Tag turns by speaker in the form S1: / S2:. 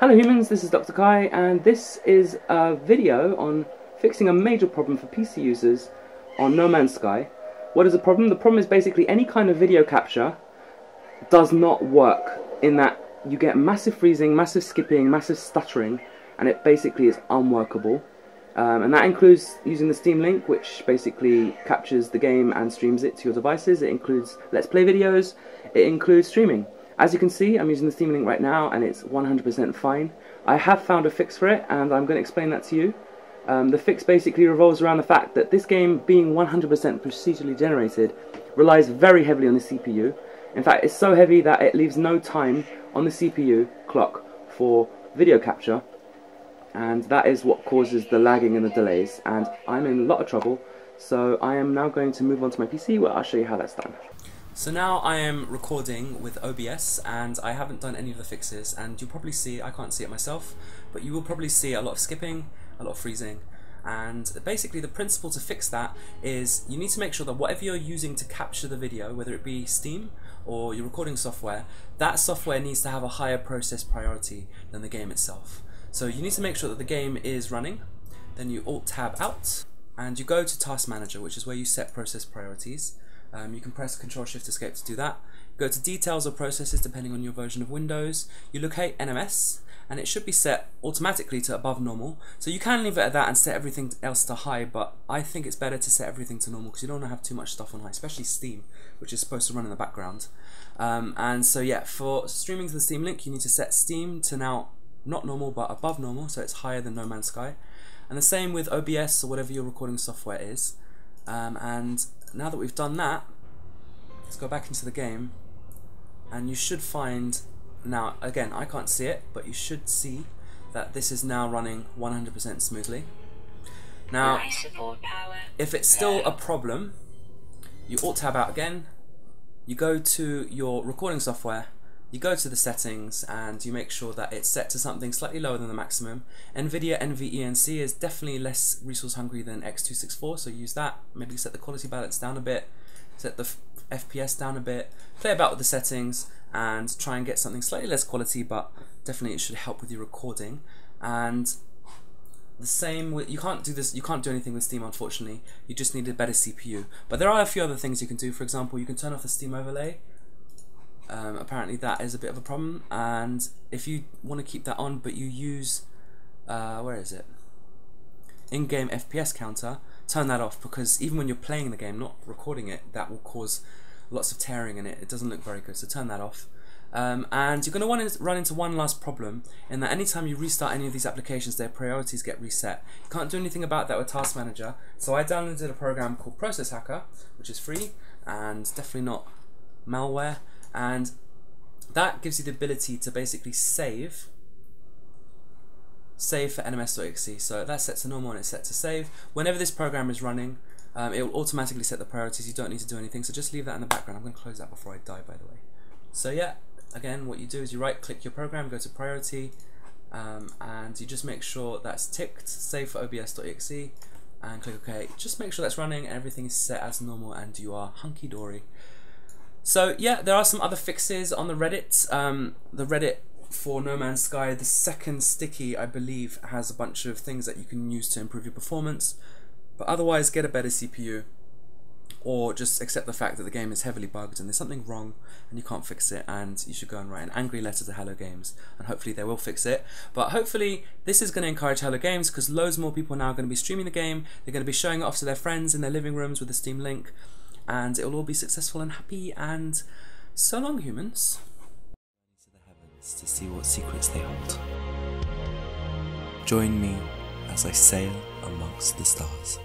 S1: Hello humans, this is Dr. Kaii and this is a video on fixing a major problem for PC users on No Man's Sky. What is the problem? The problem is basically any kind of video capture does not work in that you get massive freezing, massive skipping, massive stuttering and it basically is unworkable. Um, and that includes using the Steam Link, which basically captures the game and streams it to your devices. It includes Let's Play videos. It includes streaming. As you can see, I'm using the Steam Link right now, and it's 100% fine. I have found a fix for it, and I'm going to explain that to you. Um, the fix basically revolves around the fact that this game, being 100% procedurally generated, relies very heavily on the CPU. In fact, it's so heavy that it leaves no time on the CPU clock for video capture, and that is what causes the lagging and the delays and I'm in a lot of trouble so I am now going to move on to my PC where I'll show you how that's done.
S2: So now I am recording with OBS and I haven't done any of the fixes and you'll probably see, I can't see it myself, but you will probably see a lot of skipping, a lot of freezing and basically the principle to fix that is you need to make sure that whatever you're using to capture the video, whether it be Steam or your recording software, that software needs to have a higher process priority than the game itself. So you need to make sure that the game is running, then you Alt Tab out, and you go to Task Manager, which is where you set process priorities. Um, you can press Control Shift Escape to do that. Go to Details or Processes depending on your version of Windows. You locate NMS, and it should be set automatically to above normal. So you can leave it at that and set everything else to high, but I think it's better to set everything to normal because you don't want to have too much stuff on high, especially Steam, which is supposed to run in the background. Um, and so yeah, for streaming to the Steam link, you need to set Steam to now not normal but above normal, so it's higher than No Man's Sky. And the same with OBS or whatever your recording software is. Um, and now that we've done that, let's go back into the game, and you should find, now again I can't see it, but you should see that this is now running 100% smoothly. Now, if it's still a problem, you ought to Tab out again, you go to your recording software you go to the settings and you make sure that it's set to something slightly lower than the maximum. NVIDIA NVENC is definitely less resource hungry than X264, so use that. Maybe set the quality balance down a bit, set the FPS down a bit, play about with the settings, and try and get something slightly less quality, but definitely it should help with your recording. And the same with you can't do this you can't do anything with steam unfortunately you just need a better cpu but there are a few other things you can do for example you can turn off the steam overlay um, apparently that is a bit of a problem and if you want to keep that on but you use uh, where is it? In-game FPS counter turn that off because even when you're playing the game not recording it that will cause lots of tearing in it it doesn't look very good so turn that off. Um, and you're going to want to run into one last problem in that anytime you restart any of these applications their priorities get reset. You can't do anything about that with Task Manager. So I downloaded a program called Process Hacker which is free and definitely not malware and that gives you the ability to basically save save for nms.exe so that's set to normal and it's set to save. Whenever this program is running um, it will automatically set the priorities. You don't need to do anything. So just leave that in the background. I'm going to close that before I die by the way. So yeah again what you do is you right click your program go to priority um, and you just make sure that's ticked save for obs.exe and click OK just make sure that's running and everything is set as normal and you are hunky-dory so yeah, there are some other fixes on the Reddit. Um, the Reddit for No Man's Sky, the second sticky, I believe, has a bunch of things that you can use to improve your performance. But otherwise, get a better CPU. Or just accept the fact that the game is heavily bugged and there's something wrong and you can't fix it and you should go and write an angry letter to Hello Games and hopefully they will fix it. But hopefully this is going to encourage Hello Games because loads more people are now going to be streaming the game, they're going to be showing it off to their friends in their living rooms with the Steam Link and it will all be successful and happy and so long humans. To the heavens to see what secrets they hold. Join me as i sail amongst the stars